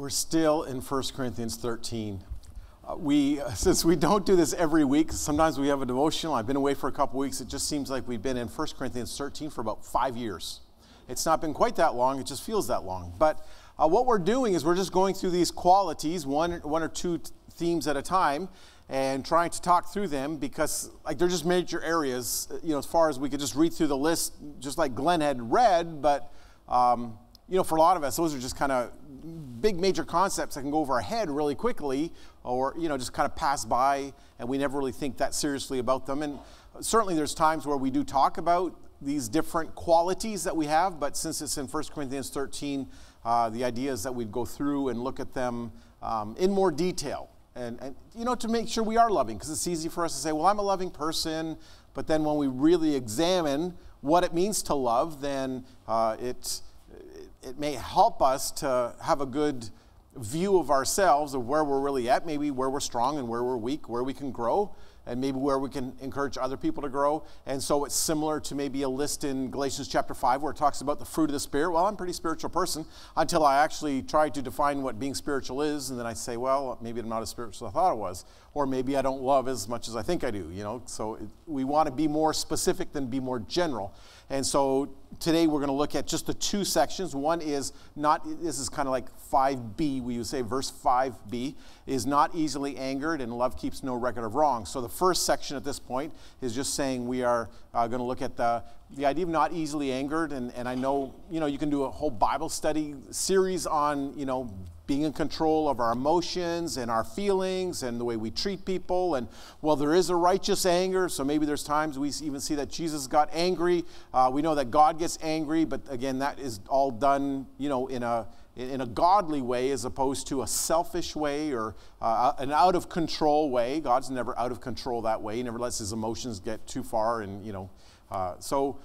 We're still in 1 Corinthians 13. Uh, we, since we don't do this every week, sometimes we have a devotional. I've been away for a couple weeks. It just seems like we've been in 1 Corinthians 13 for about five years. It's not been quite that long, it just feels that long. But uh, what we're doing is we're just going through these qualities, one, one or two t- themes at a time, and trying to talk through them because like they're just major areas, you know, as far as we could just read through the list, just like Glenn had read, but um, you know, for a lot of us, those are just kind of big major concepts that can go over our head really quickly or, you know, just kind of pass by and we never really think that seriously about them. And certainly there's times where we do talk about these different qualities that we have, but since it's in 1 Corinthians 13, uh, the idea is that we'd go through and look at them um, in more detail. And, and, you know, to make sure we are loving, because it's easy for us to say, well, I'm a loving person, but then when we really examine what it means to love, then uh, it it may help us to have a good view of ourselves, of where we're really at, maybe where we're strong and where we're weak, where we can grow, and maybe where we can encourage other people to grow. And so it's similar to maybe a list in Galatians chapter 5 where it talks about the fruit of the Spirit. Well, I'm a pretty spiritual person until I actually try to define what being spiritual is, and then I say, well, maybe I'm not as spiritual as I thought I was, or maybe I don't love as much as I think I do, you know. So it, we want to be more specific than be more general. And so today we're going to look at just the two sections. One is not, this is kind of like 5b, we would say verse 5b, is not easily angered and love keeps no record of wrong. So the first section at this point is just saying we are uh, going to look at the, the idea of not easily angered. And, and I know, you know, you can do a whole Bible study series on, you know, being in control of our emotions and our feelings and the way we treat people. And well, there is a righteous anger, so maybe there's times we even see that Jesus got angry. Uh, we know that God gets angry, but again, that is all done, you know, in a in a godly way as opposed to a selfish way or uh, an out of control way. God's never out of control that way. He never lets his emotions get too far, and you know, uh, so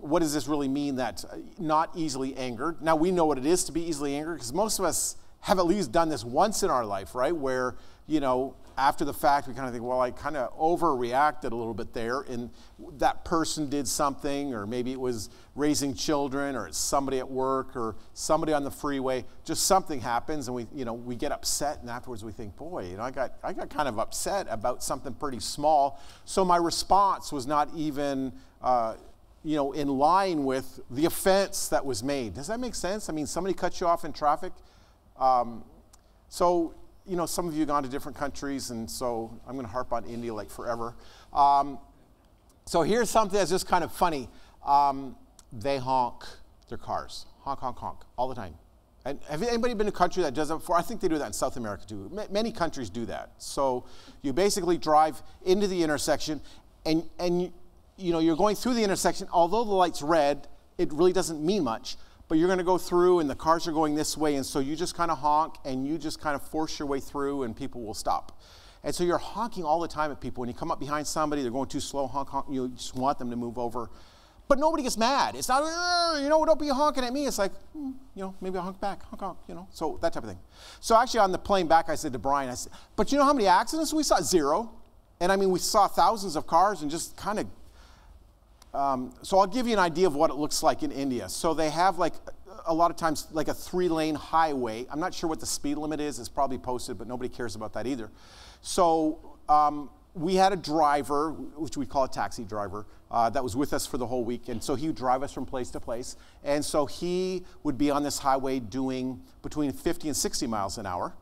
what does this really mean that uh, not easily angered? Now we know what it is to be easily angered because most of us have at least done this once in our life, right? Where, you know, after the fact, we kind of think, well, I kind of overreacted a little bit there, and that person did something, or maybe it was raising children, or it's somebody at work, or somebody on the freeway. Just something happens, and we, you know, we get upset, and afterwards we think, boy, you know, I got, I got kind of upset about something pretty small. So my response was not even, uh, you know, in line with the offense that was made. Does that make sense? I mean, somebody cuts you off in traffic um, so, you know, some of you have gone to different countries, and so I'm going to harp on India like forever. Um, so here's something that's just kind of funny. Um, they honk their cars, honk, honk, honk, all the time. And have anybody been to a country that does that before? I think they do that in South America too. M- many countries do that. So you basically drive into the intersection, and and you know you're going through the intersection. Although the light's red, it really doesn't mean much but you're going to go through and the cars are going this way and so you just kind of honk and you just kind of force your way through and people will stop. And so you're honking all the time at people. When you come up behind somebody they're going too slow honk honk you just want them to move over. But nobody gets mad. It's not you know don't be honking at me. It's like hmm, you know maybe i'll honk back honk honk you know so that type of thing. So actually on the plane back i said to brian i said but you know how many accidents we saw? Zero. And i mean we saw thousands of cars and just kind of um, so I'll give you an idea of what it looks like in India. So they have like a lot of times like a three lane highway. I'm not sure what the speed limit is. It's probably posted, but nobody cares about that either. So um, we had a driver, which we call a taxi driver, uh, that was with us for the whole week. And so he would drive us from place to place. And so he would be on this highway doing between 50 and 60 miles an hour.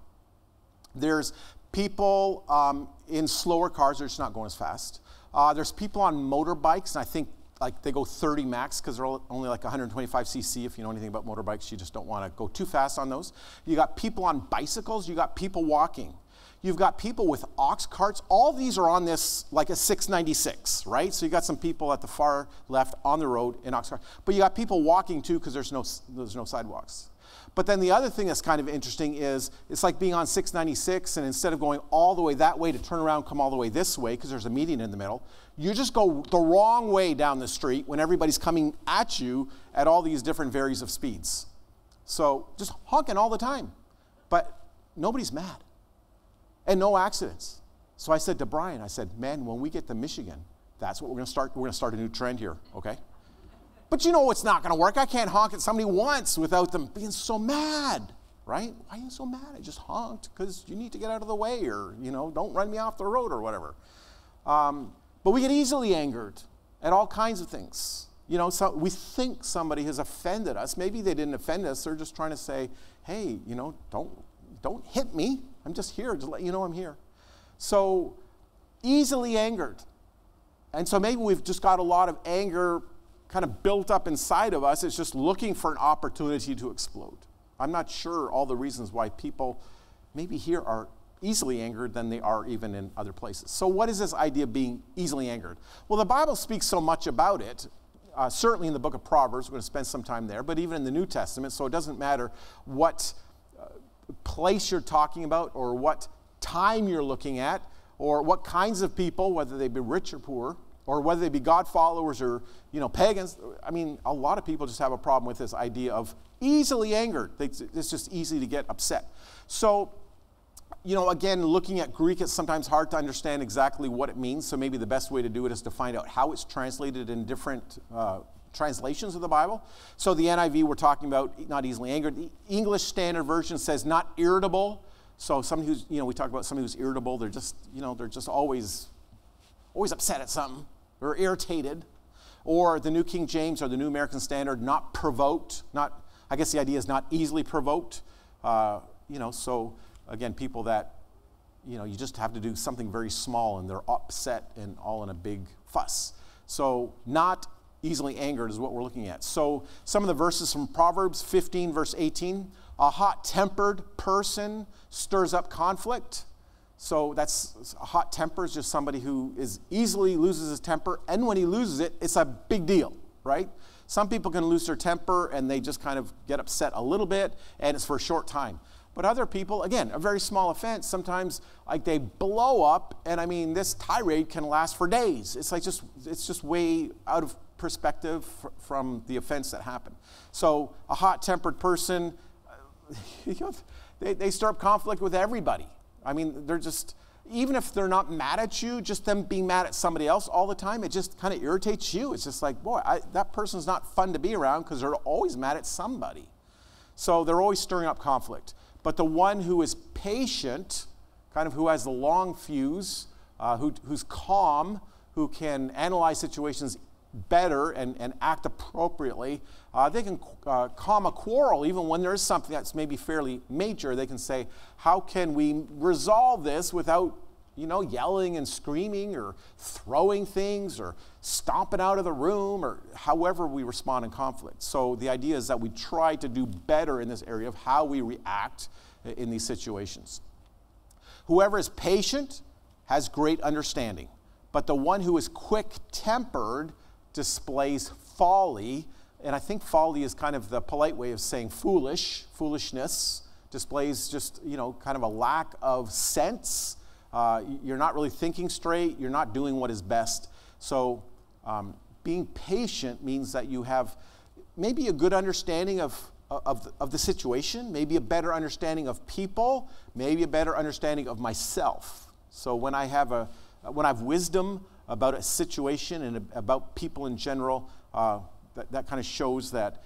There's people um, in slower cars, they're just not going as fast. Uh, there's people on motorbikes, and I think like they go 30 max because they're only like 125 cc. If you know anything about motorbikes, you just don't want to go too fast on those. You got people on bicycles, you got people walking. You've got people with ox carts. All these are on this like a 696, right? So you got some people at the far left on the road in ox carts, but you got people walking too because there's no there's no sidewalks. But then the other thing that's kind of interesting is it's like being on 696, and instead of going all the way that way to turn around, come all the way this way because there's a median in the middle, you just go the wrong way down the street when everybody's coming at you at all these different varies of speeds. So just honking all the time. But nobody's mad. And no accidents. So I said to Brian, I said, man, when we get to Michigan, that's what we're going to start. We're going to start a new trend here, okay? But you know it's not going to work. I can't honk at somebody once without them being so mad. right? Why are you so mad? I just honked because you need to get out of the way or, you know, don't run me off the road or whatever. Um, but we get easily angered at all kinds of things. You know, so we think somebody has offended us. Maybe they didn't offend us. They're just trying to say, hey, you know, don't, don't hit me. I'm just here to let you know I'm here. So easily angered. And so maybe we've just got a lot of anger kind of built up inside of us. It's just looking for an opportunity to explode. I'm not sure all the reasons why people maybe here are easily angered than they are even in other places. So, what is this idea of being easily angered? Well, the Bible speaks so much about it. Uh, certainly in the book of Proverbs, we're going to spend some time there, but even in the New Testament, so it doesn't matter what uh, place you're talking about or what time you're looking at or what kinds of people, whether they be rich or poor, or whether they be God followers or you know pagans. I mean, a lot of people just have a problem with this idea of easily angered. It's just easy to get upset. So, you know, again, looking at Greek, it's sometimes hard to understand exactly what it means. So maybe the best way to do it is to find out how it's translated in different uh, translations of the Bible. So the NIV we're talking about not easily angered. The English Standard Version says not irritable. So somebody who's, you know, we talk about somebody who's irritable. They're just, you know, they're just always, always upset at something or irritated. Or the New King James or the New American Standard, not provoked. Not, I guess the idea is not easily provoked. Uh, you know, so again, people that, you know, you just have to do something very small and they're upset and all in a big fuss. So not easily angered is what we're looking at. So some of the verses from Proverbs 15, verse 18 a hot tempered person stirs up conflict. So that's a hot temper is just somebody who is easily loses his temper, and when he loses it, it's a big deal, right? Some people can lose their temper and they just kind of get upset a little bit, and it's for a short time. But other people, again, a very small offense, sometimes like they blow up, and I mean, this tirade can last for days. It's like just, it's just way out of perspective from the offense that happened. So a hot tempered person, you know, they, they stir up conflict with everybody. I mean, they're just, even if they're not mad at you, just them being mad at somebody else all the time, it just kind of irritates you. It's just like, boy, I, that person's not fun to be around because they're always mad at somebody. So they're always stirring up conflict. But the one who is patient, kind of who has the long fuse, uh, who, who's calm, who can analyze situations better and, and act appropriately. Uh, they can uh, calm a quarrel even when there is something that's maybe fairly major. They can say, How can we resolve this without you know, yelling and screaming or throwing things or stomping out of the room or however we respond in conflict. So the idea is that we try to do better in this area of how we react in these situations. Whoever is patient has great understanding, but the one who is quick tempered displays folly. And I think folly is kind of the polite way of saying foolish, foolishness, displays just, you know, kind of a lack of sense. Uh, you're not really thinking straight, you're not doing what is best. So, um, being patient means that you have maybe a good understanding of, of, of the situation, maybe a better understanding of people, maybe a better understanding of myself. So, when I have, a, when I have wisdom about a situation and about people in general, uh, that, that kind of shows that,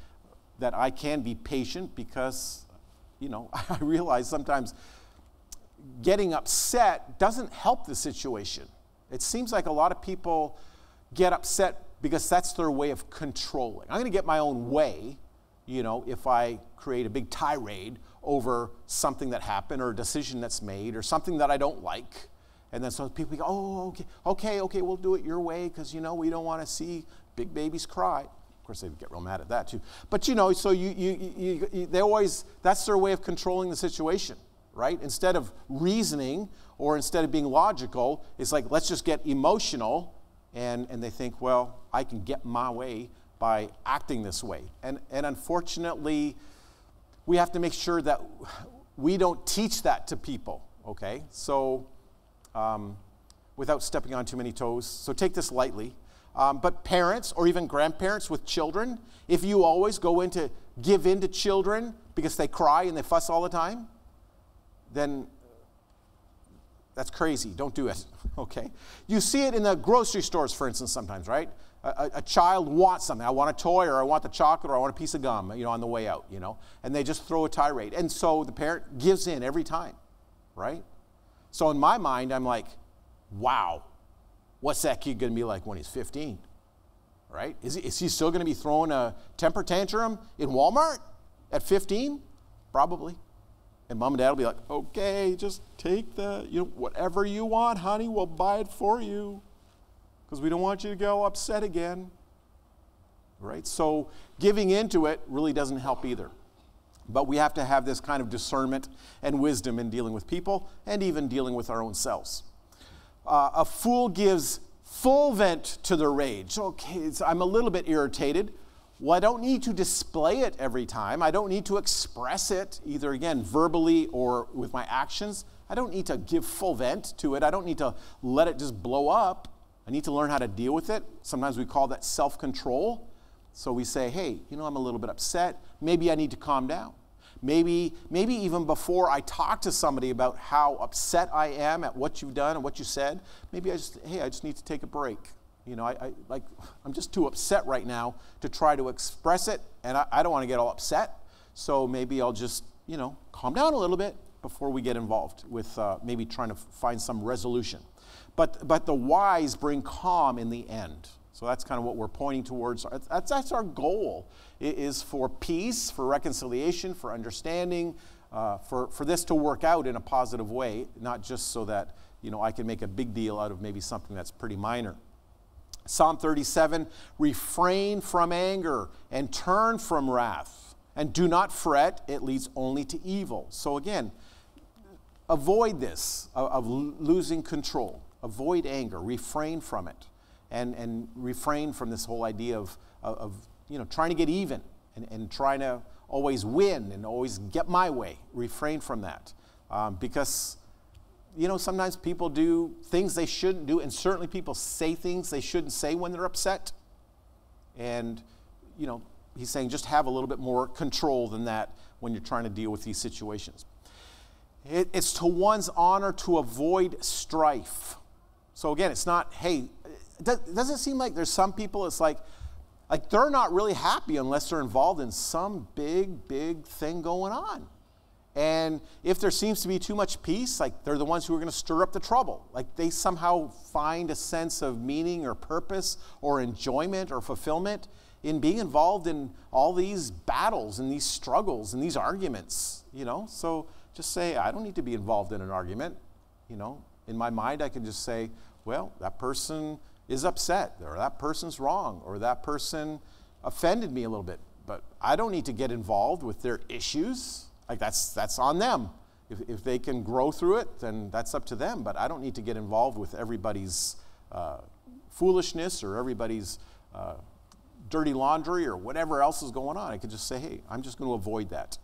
that I can be patient because, you know, I realize sometimes getting upset doesn't help the situation. It seems like a lot of people get upset because that's their way of controlling. I'm going to get my own way, you know, if I create a big tirade over something that happened or a decision that's made or something that I don't like. And then some people go, oh, okay, okay, okay, we'll do it your way because, you know, we don't want to see big babies cry. Course, they would get real mad at that too. But, you know, so you, you, you, you, they always, that's their way of controlling the situation, right? Instead of reasoning or instead of being logical, it's like, let's just get emotional. And, and they think, well, I can get my way by acting this way. And, and unfortunately, we have to make sure that we don't teach that to people, okay? So, um, without stepping on too many toes. So take this lightly. Um, but parents or even grandparents with children, if you always go into give in to children because they cry and they fuss all the time, then That's crazy. Don't do it. Okay? You see it in the grocery stores, for instance, sometimes, right? A, a, child wants something. I want a toy, or I want the chocolate, or I want a piece of gum, you know, on the way out, you know, and they just throw a tirade. And so the parent gives in every time, right? So in my mind, I'm like, wow, what's that kid going to be like when he's 15? Right? Is he, is he still going to be throwing a temper tantrum in Walmart at 15? Probably. And mom and dad will be like, okay, just take the, you know, whatever you want, honey, we'll buy it for you. Because we don't want you to go upset again. Right? So giving into it really doesn't help either. But we have to have this kind of discernment and wisdom in dealing with people and even dealing with our own selves. Uh, a fool gives full vent to their rage. Okay, I'm a little bit irritated. Well, I don't need to display it every time. I don't need to express it either again verbally or with my actions. I don't need to give full vent to it. I don't need to let it just blow up. I need to learn how to deal with it. Sometimes we call that self control. So we say, hey, you know, I'm a little bit upset. Maybe I need to calm down. Maybe, maybe even before I talk to somebody about how upset I am at what you've done and what you said, maybe I just, hey, I just need to take a break. You know, I, I, like I'm just too upset right now to try to express it, and I, I don't want to get all upset. So maybe I'll just, you know, calm down a little bit before we get involved with uh, maybe trying to find some resolution. But but the wise bring calm in the end. So that's kind of what we're pointing towards. That's, that's our goal is for peace, for reconciliation, for understanding, uh, for, for this to work out in a positive way, not just so that you know I can make a big deal out of maybe something that's pretty minor. Psalm 37 refrain from anger and turn from wrath, and do not fret, it leads only to evil. So, again, avoid this of, of losing control, avoid anger, refrain from it, and, and refrain from this whole idea of, of, of you know, trying to get even and, and trying to always win and always get my way. Refrain from that um, because you know, sometimes people do things they shouldn't do, and certainly people say things they shouldn't say when they're upset. And, you know, he's saying just have a little bit more control than that when you're trying to deal with these situations. It, it's to one's honor to avoid strife. So again, it's not, hey, does, does it seem like there's some people, it's like, like they're not really happy unless they're involved in some big, big thing going on. And if there seems to be too much peace, like they're the ones who are going to stir up the trouble. Like they somehow find a sense of meaning or purpose or enjoyment or fulfillment in being involved in all these battles and these struggles and these arguments, you know? So just say, I don't need to be involved in an argument. You know, in my mind, I can just say, well, that person is upset, or that person's wrong, or that person offended me a little bit. But I don't need to get involved with their issues. Like that's that's on them. If, if they can grow through it, then that's up to them. But I don't need to get involved with everybody's uh, foolishness or everybody's uh, dirty laundry or whatever else is going on. I could just say, hey, I'm just going to avoid that.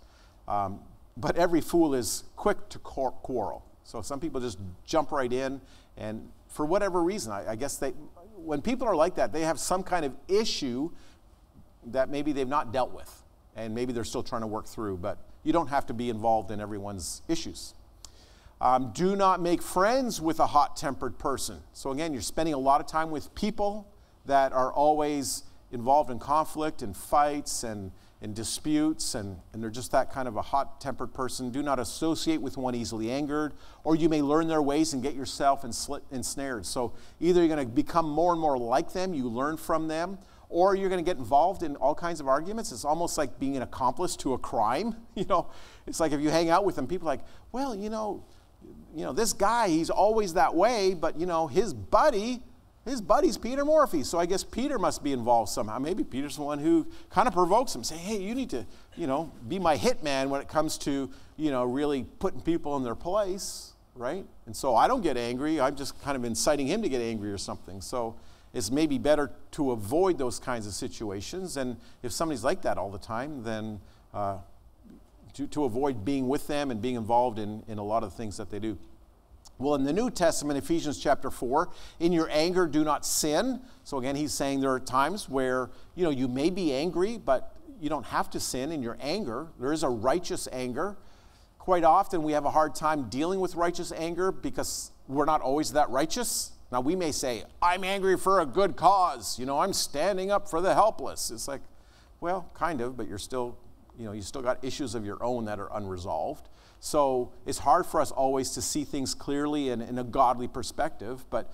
Um, but every fool is quick to quarrel. So some people just jump right in, and for whatever reason, I, I guess they, when people are like that, they have some kind of issue that maybe they've not dealt with, and maybe they're still trying to work through. But you don't have to be involved in everyone's issues. Um, do not make friends with a hot tempered person. So, again, you're spending a lot of time with people that are always involved in conflict and fights and, and disputes, and, and they're just that kind of a hot tempered person. Do not associate with one easily angered, or you may learn their ways and get yourself ensnared. So, either you're going to become more and more like them, you learn from them, or you're going to get involved in all kinds of arguments. It's almost like being an accomplice to a crime. You know, it's like if you hang out with them, people are like, well, you know, you know, this guy, he's always that way, but you know, his buddy, his buddy's Peter Morphy. So I guess Peter must be involved somehow. Maybe Peter's the one who kind of provokes him, say, hey, you need to, you know, be my hitman when it comes to, you know, really putting people in their place, right? And so I don't get angry. I'm just kind of inciting him to get angry or something. So it's maybe better to avoid those kinds of situations. And if somebody's like that all the time, then uh, to, to avoid being with them and being involved in, in a lot of the things that they do. Well, in the New Testament, Ephesians chapter 4, in your anger, do not sin. So again, he's saying there are times where, you know, you may be angry, but you don't have to sin in your anger. There is a righteous anger. quite often we have a hard time dealing with righteous anger because we're not always that righteous. Now, we may say, I'm angry for a good cause. You know, I'm standing up for the helpless. It's like, well, kind of, but you're still, you know, you still got issues of your own that are unresolved. So it's hard for us always to see things clearly and in a godly perspective. But,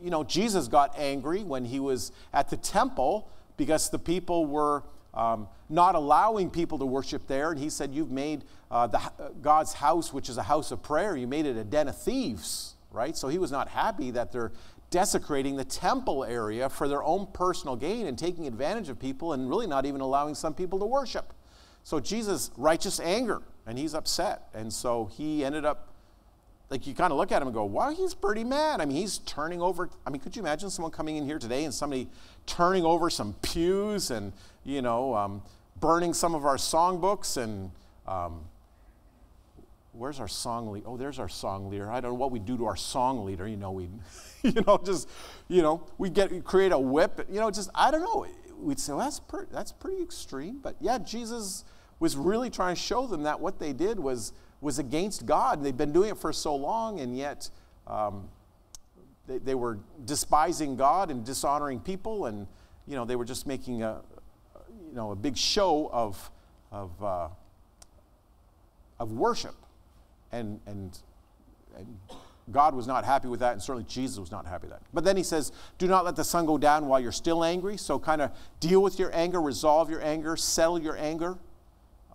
you know, Jesus got angry when he was at the temple because the people were um, not allowing people to worship there. And he said, You've made uh, the, uh, God's house, which is a house of prayer, you made it a den of thieves, right? So he was not happy that they're desecrating the temple area for their own personal gain and taking advantage of people and really not even allowing some people to worship. So Jesus, righteous anger, and he's upset. And so he ended up, like, you kind of look at him and go, wow, he's pretty mad. I mean, he's turning over. I mean, could you imagine someone coming in here today and somebody turning over some pews and, you know, um, burning some of our songbooks and, um, where's our song leader? Oh, there's our song leader. I don't know what we do to our song leader. You know, we, you know, just, you know, we get create a whip. You know, just I don't know. We'd say well, that's per, that's pretty extreme, but yeah, Jesus was really trying to show them that what they did was was against God. They've been doing it for so long, and yet um, they, they were despising God and dishonoring people, and you know, they were just making a, you know, a big show of of uh, of worship and, and, and God was not happy with that, and certainly Jesus was not happy with that. But then he says, Do not let the sun go down while you're still angry. So, kind of deal with your anger, resolve your anger, settle your anger,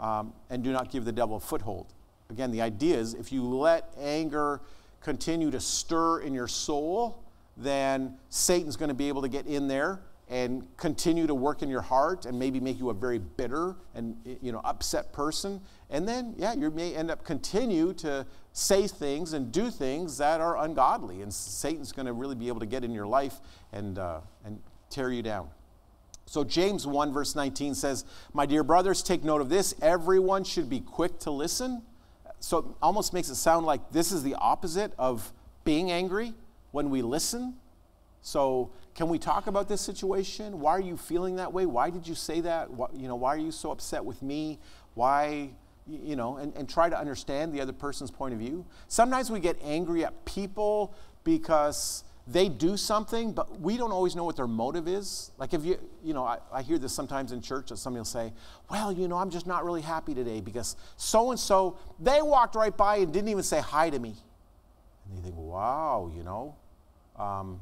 um, and do not give the devil a foothold. Again, the idea is if you let anger continue to stir in your soul, then Satan's going to be able to get in there and continue to work in your heart and maybe make you a very bitter and you know upset person. And then yeah you may end up continue to say things and do things that are ungodly. And satan's going to really be able to get in your life and uh, and tear you down so james 1 verse 19 says my dear brothers take note of this everyone should be quick to listen so it almost makes it sound like this is the opposite of being angry when we listen so can we talk about this situation? Why are you feeling that way? Why did you say that? Why, you know, why are you so upset with me? Why, you know, and, and try to understand the other person's point of view. Sometimes we get angry at people because they do something, but we don't always know what their motive is. Like if you, you know, I, I hear this sometimes in church that somebody will say, well, you know, I'm just not really happy today because so and so, they walked right by and didn't even say hi to me. And you think, wow, you know, um,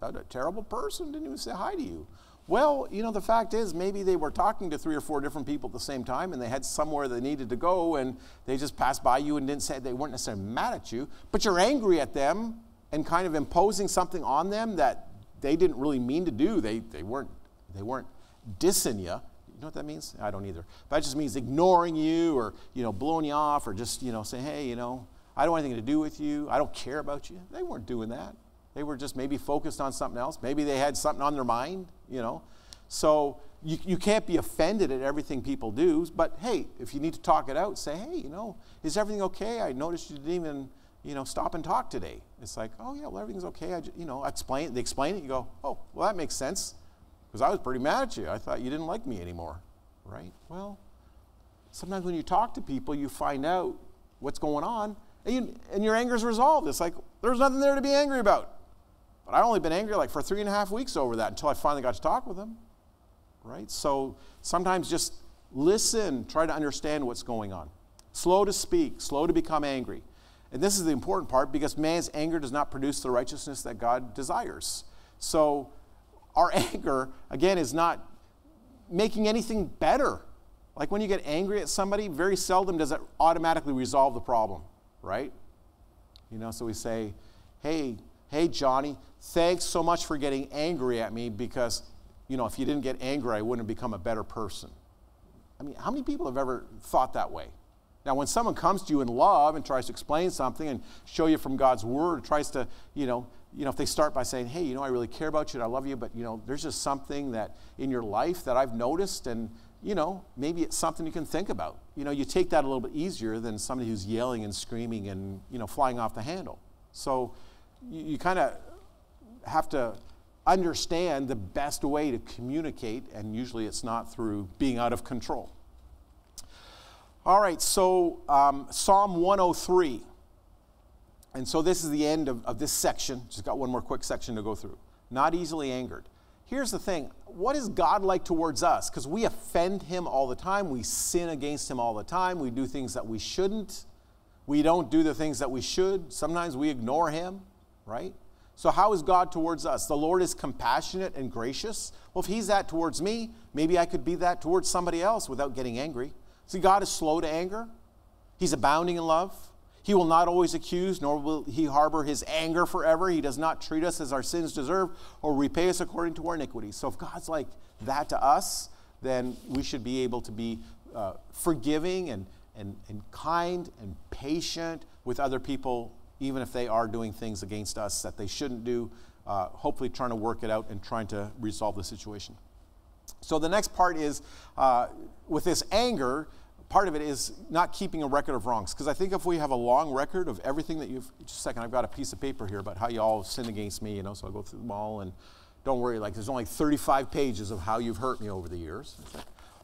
that a terrible person didn't even say hi to you. Well, you know, the fact is, maybe they were talking to three or four different people at the same time and they had somewhere they needed to go and they just passed by you and didn't say they weren't necessarily mad at you, but you're angry at them and kind of imposing something on them that they didn't really mean to do. They, they, weren't, they weren't dissing you. You know what that means? I don't either. That just means ignoring you or, you know, blowing you off or just, you know, saying, hey, you know, I don't want anything to do with you. I don't care about you. They weren't doing that. They were just maybe focused on something else. Maybe they had something on their mind, you know. So you, you can't be offended at everything people do. But hey, if you need to talk it out, say, hey, you know, is everything okay? I noticed you didn't even, you know, stop and talk today. It's like, oh yeah, well everything's okay. I, you know, I explain. They explain it. You go, oh, well that makes sense, because I was pretty mad at you. I thought you didn't like me anymore, right? Well, sometimes when you talk to people, you find out what's going on, and, you, and your anger's resolved. It's like there's nothing there to be angry about. But I'd only been angry like for three and a half weeks over that until I finally got to talk with them, Right? So sometimes just listen, try to understand what's going on. Slow to speak, slow to become angry. And this is the important part because man's anger does not produce the righteousness that God desires. So our anger, again, is not making anything better. Like when you get angry at somebody, very seldom does it automatically resolve the problem, right? You know, so we say, hey, hey, Johnny, thanks so much for getting angry at me because, you know, if you didn't get angry, I wouldn't have become a better person. I mean, how many people have ever thought that way? Now, when someone comes to you in love and tries to explain something and show you from God's word, tries to, you know, you know, if they start by saying, hey, you know, I really care about you and I love you, but, you know, there's just something that in your life that I've noticed and, you know, maybe it's something you can think about. You know, you take that a little bit easier than somebody who's yelling and screaming and, you know, flying off the handle. So you, you kind of have to understand the best way to communicate, and usually it's not through being out of control. All right, so um, Psalm 103. And so this is the end of, of this section. Just got one more quick section to go through. Not easily angered. Here's the thing what is God like towards us? Because we offend him all the time, we sin against him all the time, we do things that we shouldn't, we don't do the things that we should. Sometimes we ignore him, right? So, how is God towards us? The Lord is compassionate and gracious. Well, if He's that towards me, maybe I could be that towards somebody else without getting angry. See, God is slow to anger, He's abounding in love. He will not always accuse, nor will He harbor His anger forever. He does not treat us as our sins deserve or repay us according to our iniquities. So, if God's like that to us, then we should be able to be uh, forgiving and, and, and kind and patient with other people even if they are doing things against us that they shouldn't do, uh, hopefully trying to work it out and trying to resolve the situation. So the next part is uh, with this anger, part of it is not keeping a record of wrongs. Because I think if we have a long record of everything that you've, just a second, I've got a piece of paper here about how you all sin against me, you know, so I'll go through them all and don't worry, like there's only 35 pages of how you've hurt me over the years.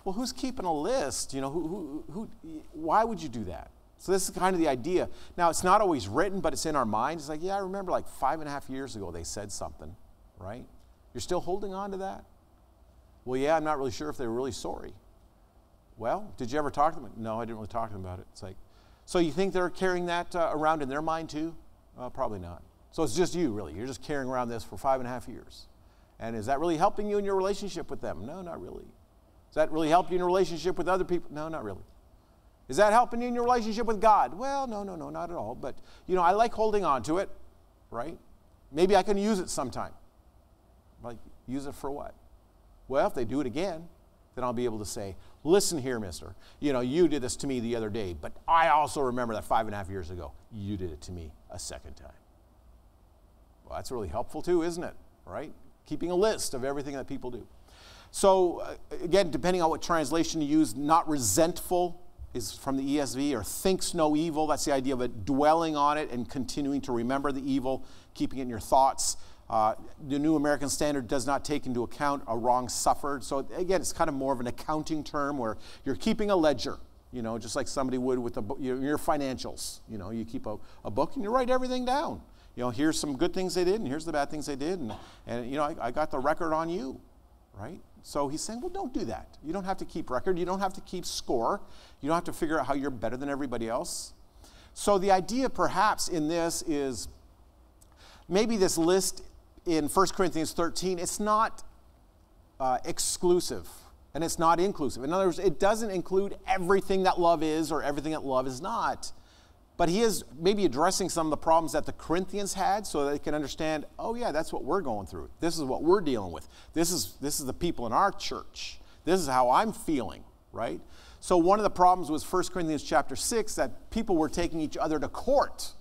Well, who's keeping a list? You know, who, who, who, why would you do that? So this is kind of the idea. Now, it's not always written, but it's in our minds. It's like, yeah, I remember like five and a half years ago they said something, right? You're still holding on to that? Well, yeah, I'm not really sure if they were really sorry. Well, did you ever talk to them? No, I didn't really talk to them about it. It's like, so you think they're carrying that uh, around in their mind too? Uh, probably not. So it's just you, really. You're just carrying around this for five and a half years. And is that really helping you in your relationship with them? No, not really. Does that really help you in a relationship with other people? No, not really. Is that helping you in your relationship with God? Well, no, no, no, not at all. But, you know, I like holding on to it, right? Maybe I can use it sometime. Like, use it for what? Well, if they do it again, then I'll be able to say, listen here, mister. You know, you did this to me the other day, but I also remember that five and a half years ago, you did it to me a second time. Well, that's really helpful too, isn't it? Right? Keeping a list of everything that people do. So, uh, again, depending on what translation you use, not resentful is from the ESV, or thinks no evil. That's the idea of it dwelling on it and continuing to remember the evil, keeping it in your thoughts. Uh, the New American Standard does not take into account a wrong suffered. So again, it's kind of more of an accounting term where you're keeping a ledger, you know, just like somebody would with your, your financials. You know, you keep a, a book and you write everything down. You know, here's some good things they did, and here's the bad things they did, and, and you know, I, I got the record on you, right? So he's saying, well, don't do that. You don't have to keep record. You don't have to keep score. You don't have to figure out how you're better than everybody else. So the idea perhaps in this is maybe this list in 1 Corinthians 13, it's not uh, exclusive and it's not inclusive. In other words, it doesn't include everything that love is or everything that love is not. But he is maybe addressing some of the problems that the Corinthians had so they can understand, oh, yeah, that's what we're going through. This is what we're dealing with. This is, this is the people in our church. This is how I'm feeling, right? So one of the problems was 1 Corinthians chapter 6 that people were taking each other to court,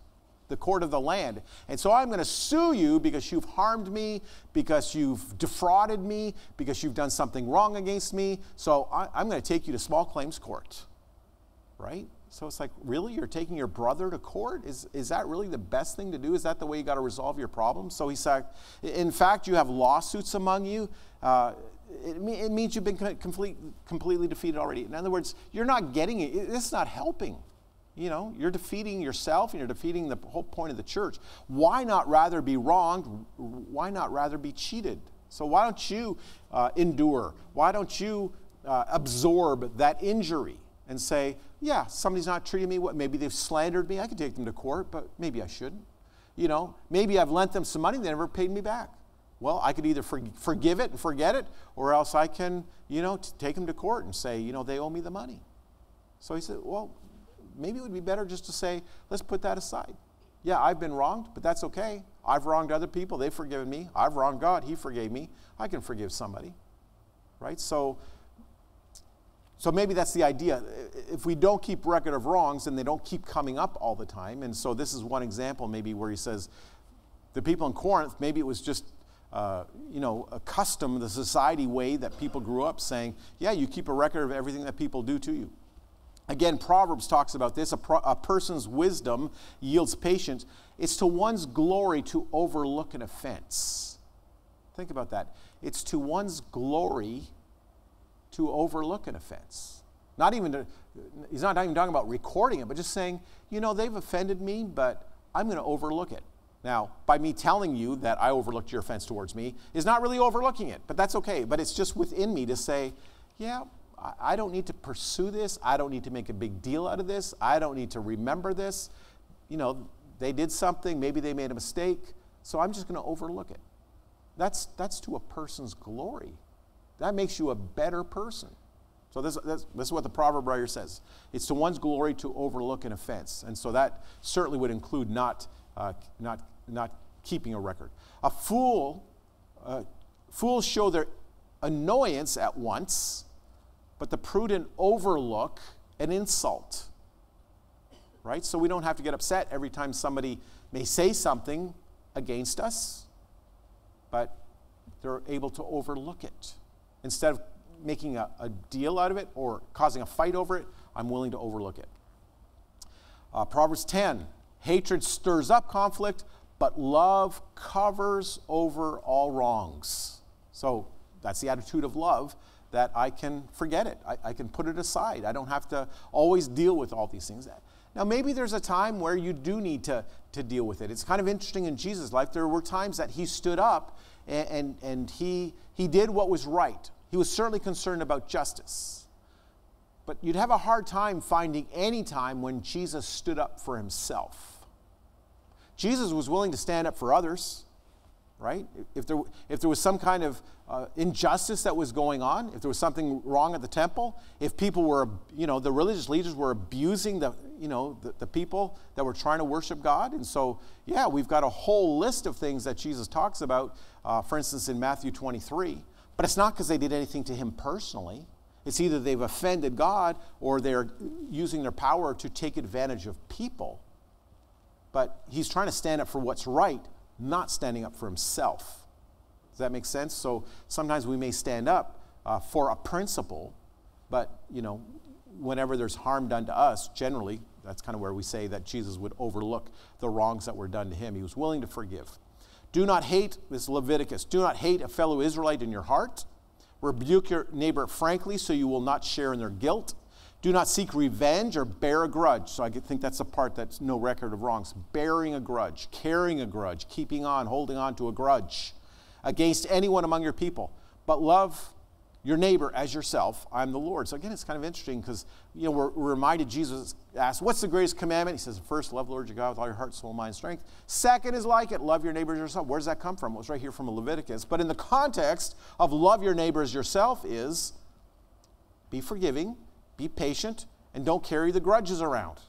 the court of the land. And so I'm going to sue you because you've harmed me, because you've defrauded me, because you've done something wrong against me. So I, am going to take you to small claims court, right? So it's like, really? You're taking your brother to court? Is, is that really the best thing to do? Is that the way you got to resolve your problems? So he said, in fact, you have lawsuits among you. Uh, it, it, means you've been complete, completely defeated already. In other words, you're not getting it. It's not helping. You know, you're defeating yourself and you're defeating the whole point of the church. Why not rather be wronged? Why not rather be cheated? So why don't you uh, endure? Why don't you uh, absorb that injury? and say, yeah, somebody's not treating me what maybe they've slandered me. I could take them to court, but maybe I shouldn't. You know, maybe I've lent them some money, they never paid me back. Well, I could either for, forgive it and forget it, or else I can, you know, take them to court and say, you know, they owe me the money. So he said, well, maybe it would be better just to say, let's put that aside. Yeah, I've been wronged, but that's okay. I've wronged other people, they've forgiven me. I've wronged God, He forgave me. I can forgive somebody. Right? So so maybe that's the idea. If we don't keep record of wrongs, then they don't keep coming up all the time. And so this is one example, maybe, where he says the people in Corinth, maybe it was just, uh, you know, a custom, the society way that people grew up saying, yeah, you keep a record of everything that people do to you. Again, Proverbs talks about this. A, pro- a person's wisdom yields patience. It's to one's glory to overlook an offense. Think about that. It's to one's glory to overlook an offense. Not even to, he's not even talking about recording it, but just saying, you know, they've offended me, but I'm going to overlook it. Now, by me telling you that I overlooked your offense towards me is not really overlooking it, but that's okay. But it's just within me to say, yeah, I don't need to pursue this. I don't need to make a big deal out of this. I don't need to remember this. You know, they did something, maybe they made a mistake, so I'm just going to overlook it. That's, that's to a person's glory. That makes you a better person. So this, this, this, is what the proverb writer says. It's to one's glory to overlook an offense. And so that certainly would include not, uh, not, not keeping a record. A fool, uh, fools show their annoyance at once, but the prudent overlook an insult. Right? So we don't have to get upset every time somebody may say something against us, but they're able to overlook it. Instead of making a, a, deal out of it or causing a fight over it, I'm willing to overlook it. Uh, Proverbs 10 hatred stirs up conflict, but love covers over all wrongs. So that's the attitude of love that I can forget it. I, I can put it aside. I don't have to always deal with all these things. Now, maybe there's a time where you do need to, to deal with it. It's kind of interesting in Jesus' life. There were times that he stood up and, and, and he, he did what was right. He was certainly concerned about justice. But you'd have a hard time finding any time when Jesus stood up for himself. Jesus was willing to stand up for others, right? If there, if there was some kind of uh, injustice that was going on, if there was something wrong at the temple, if people were, you know, the religious leaders were abusing the, you know, the, the people that were trying to worship God. And so, yeah, we've got a whole list of things that Jesus talks about, uh, for instance, in Matthew 23 but it's not because they did anything to him personally. It's either they've offended God or they're using their power to take advantage of people. But he's trying to stand up for what's right, not standing up for himself. Does that make sense? So sometimes we may stand up uh, for a principle, but you know, whenever there's harm done to us, generally, that's kind of where we say that Jesus would overlook the wrongs that were done to him. He was willing to forgive. Do not hate, this is Leviticus, do not hate a fellow Israelite in your heart. Rebuke your neighbor frankly so you will not share in their guilt. Do not seek revenge or bear a grudge. So I think that's the part that's no record of wrongs. Bearing a grudge, carrying a grudge, keeping on, holding on to a grudge against anyone among your people. But love your neighbor as yourself. I'm the Lord. So again, it's kind of interesting because you know we're, we're, reminded Jesus asked, "What's the greatest commandment?" He says, "First, love the Lord your God with all your heart, soul, mind, strength. Second is like it, love your neighbor as yourself." Where does that come from? Well, it's right here from Leviticus. But in the context of love your neighbor as yourself is be forgiving, be patient, and don't carry the grudges around.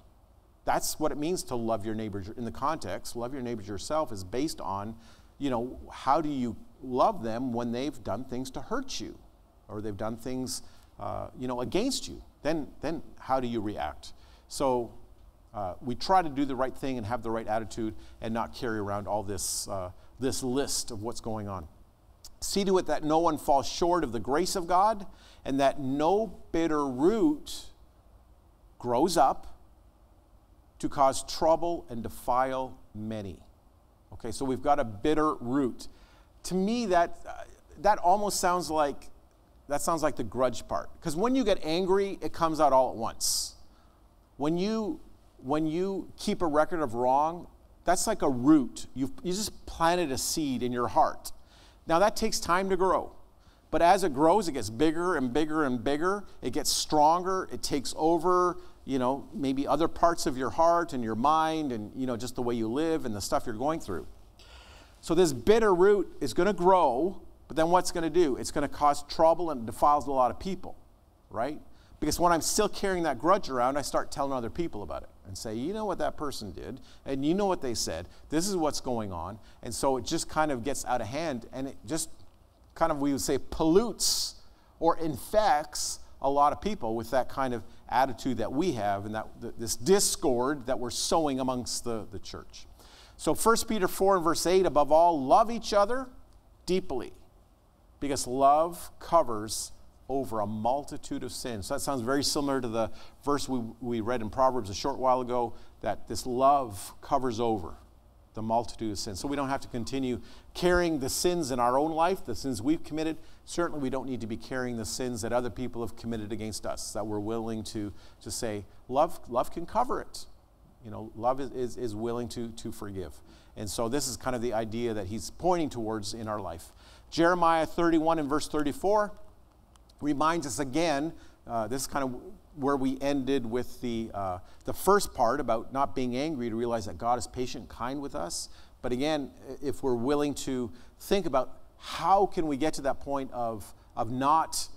That's what it means to love your neighbor in the context. Love your neighbors yourself is based on, you know, how do you love them when they've done things to hurt you? or they've done things uh, you know, against you, then, then how do you react? So uh, we try to do the right thing and have the right attitude and not carry around all this, uh, this list of what's going on. See to it that no one falls short of the grace of God and that no bitter root grows up to cause trouble and defile many. Okay, so we've got a bitter root. To me, that, uh, that almost sounds like that sounds like the grudge part. Because when you get angry, it comes out all at once. When you, when you keep a record of wrong, that's like a root. You've, you just planted a seed in your heart. Now, that takes time to grow. But as it grows, it gets bigger and bigger and bigger. It gets stronger. It takes over, you know, maybe other parts of your heart and your mind and, you know, just the way you live and the stuff you're going through. So this bitter root is going to grow but then what's going to do? It's going to cause trouble and defiles a lot of people, right? Because when I'm still carrying that grudge around, I start telling other people about it and say, you know what that person did, and you know what they said, this is what's going on. And so it just kind of gets out of hand and it just kind of, we would say, pollutes or infects a lot of people with that kind of attitude that we have and that this discord that we're sowing amongst the, the church. So 1 Peter 4 and verse 8, above all, love each other deeply because love covers over a multitude of sins. So that sounds very similar to the verse we, we read in Proverbs a short while ago that this love covers over. the multitude of sins. So we don't have to continue carrying the sins in our own life, the sins we've committed. Certainly, we don't need to be carrying the sins that other people have committed against us, that we're willing to, to say, love, love can cover it. You know, love is, is, is willing to, to forgive. And so this is kind of the idea that he's pointing towards in our life. Jeremiah 31 and verse 34 reminds us again, uh, this is kind of where we ended with the, uh, the first part about not being angry to realize that God is patient, kind with us. But again, if we're willing to think about how can we get to that point of, of not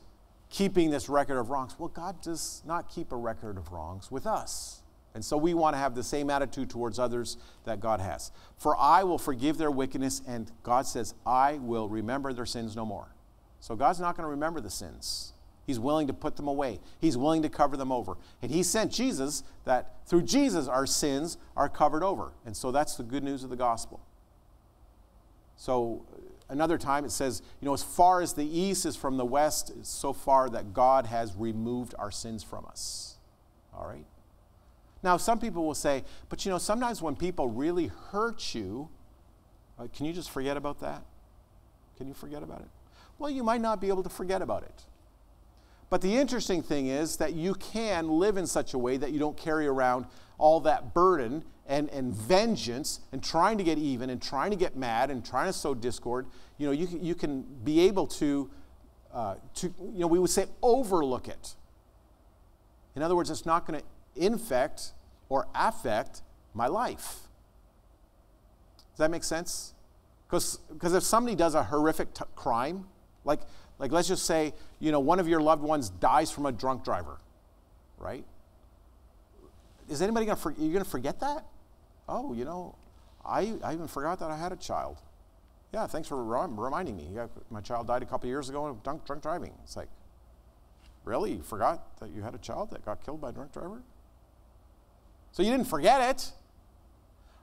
keeping this record of wrongs, well, God does not keep a record of wrongs with us. And so we want to have the same attitude towards others that God has. For I will forgive their wickedness, and God says, I will remember their sins no more. So God's not going to remember the sins. He's willing to put them away. He's willing to cover them over. And He sent Jesus that through Jesus our sins are covered over. And so that's the good news of the gospel. So another time it says, you know, as far as the east is from the west, so far that God has removed our sins from us. All right? Now, some people will say, but you know, sometimes when people really hurt you, uh, can you just forget about that? Can you forget about it? Well, you might not be able to forget about it. But the interesting thing is that you can live in such a way that you don't carry around all that burden and, and vengeance and trying to get even and trying to get mad and trying to sow discord. You know, you, you can be able to, uh, to, you know, we would say overlook it. In other words, it's not going to infect or affect my life. Does that make sense? Because because if somebody does a horrific t- crime, like like, let's just say, you know, one of your loved ones dies from a drunk driver, right? Is anybody going to, for, you going to forget that? Oh, you know, I, I even forgot that I had a child. Yeah, thanks for reminding me. Yeah, my child died a couple years ago of drunk, drunk driving. It's like, really? You forgot that you had a child that got killed by a drunk driver? So you didn't forget it,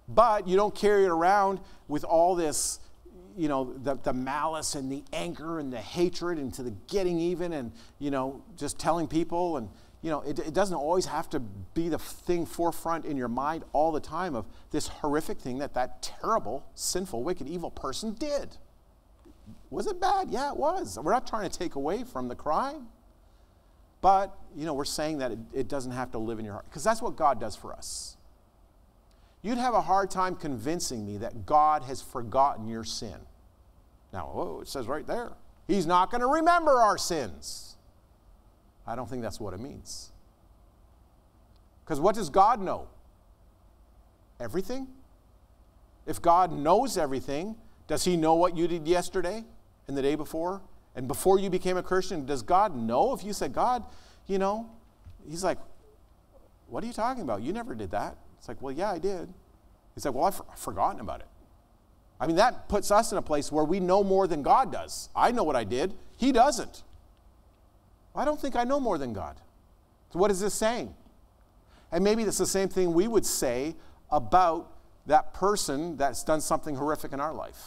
but you don't carry it around with all this you know, the, the malice and the anger and the hatred and to the getting even and, you know, just telling people. And, you know, it, it doesn't always have to be the thing forefront in your mind all the time of this horrific thing that that terrible, sinful, wicked, evil person did. Was it bad? Yeah, it was. We're not trying to take away from the crime. But, you know, we're saying that it, it doesn't have to live in your heart because that's what God does for us you'd have a hard time convincing me that God has forgotten your sin. Now, oh, it says right there, He's not going to remember our sins. I don't think that's what it means. Because what does God know? Everything? If God knows everything, does He know what you did yesterday and the day before? And before you became a Christian, does God know if you said, God, you know, He's like, what are you talking about? You never did that. It's like, well, yeah, I did. He's like, well, I've, forgotten about it. I mean, that puts us in a place where we know more than God does. I know what I did, He doesn't. I don't think I know more than God. So, what is this saying? And maybe it's the same thing we would say about that person that's done something horrific in our life.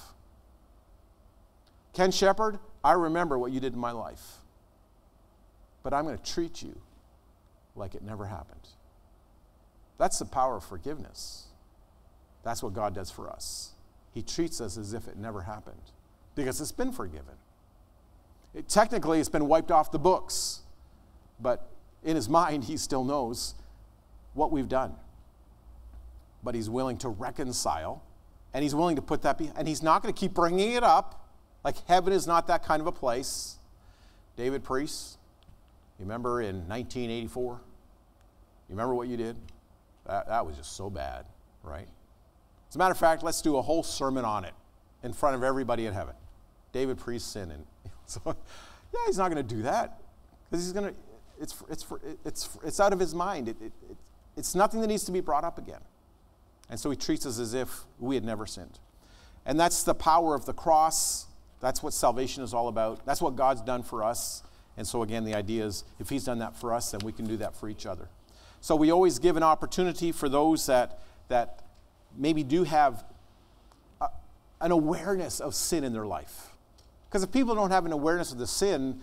Ken Shepard, I remember what you did in my life, but I'm going to treat you like it never happened. That's the power of forgiveness. That's what God does for us. He treats us as if it never happened because it's been forgiven. It, technically, it's been wiped off the books, but in his mind, he still knows what we've done. But he's willing to reconcile, and he's willing to put that, be- and he's not going to keep bringing it up. Like heaven is not that kind of a place. David Priest, you remember in 1984? You remember what you did? That, that was just so bad, right? As a matter of fact, let's do a whole sermon on it in front of everybody in heaven. David Priest sin. And so, yeah, he's not going to do that because he's going to, it's, it's, it's, it's out of his mind. It, it, it, it's nothing that needs to be brought up again. And so he treats us as if we had never sinned. And that's the power of the cross. That's what salvation is all about. That's what God's done for us. And so, again, the idea is if He's done that for us, then we can do that for each other. So, we always give an opportunity for those that, that maybe do have a, an awareness of sin in their life. Because if people don't have an awareness of the sin,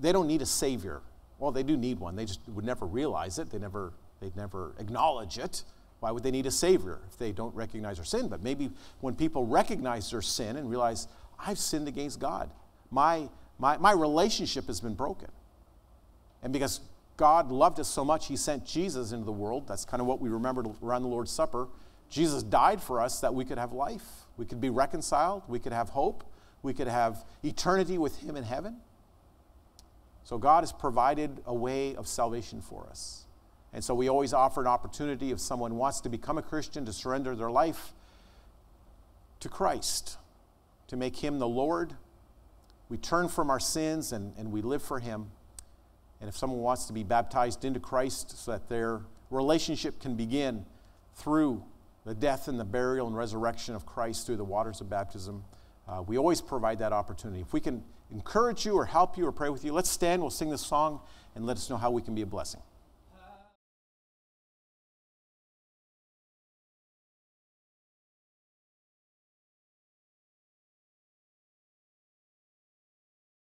they don't need a savior. Well, they do need one. They just would never realize it. They never, they'd never acknowledge it. Why would they need a Savior if they don't recognize their sin? But maybe when people recognize their sin and realize, I've sinned against God, my, my, my relationship has been broken. And because God loved us so much, He sent Jesus into the world. That's kind of what we remembered around the Lord's Supper. Jesus died for us that we could have life, we could be reconciled, we could have hope, we could have eternity with Him in heaven. So God has provided a way of salvation for us. And so we always offer an opportunity if someone wants to become a Christian, to surrender their life to Christ, to make Him the Lord. We turn from our sins and, and we live for Him. And if someone wants to be baptized into Christ so that their relationship can begin through the death and the burial and resurrection of Christ through the waters of baptism, uh, we always provide that opportunity. If we can encourage you or help you or pray with you, let's stand, we'll sing this song, and let us know how we can be a blessing.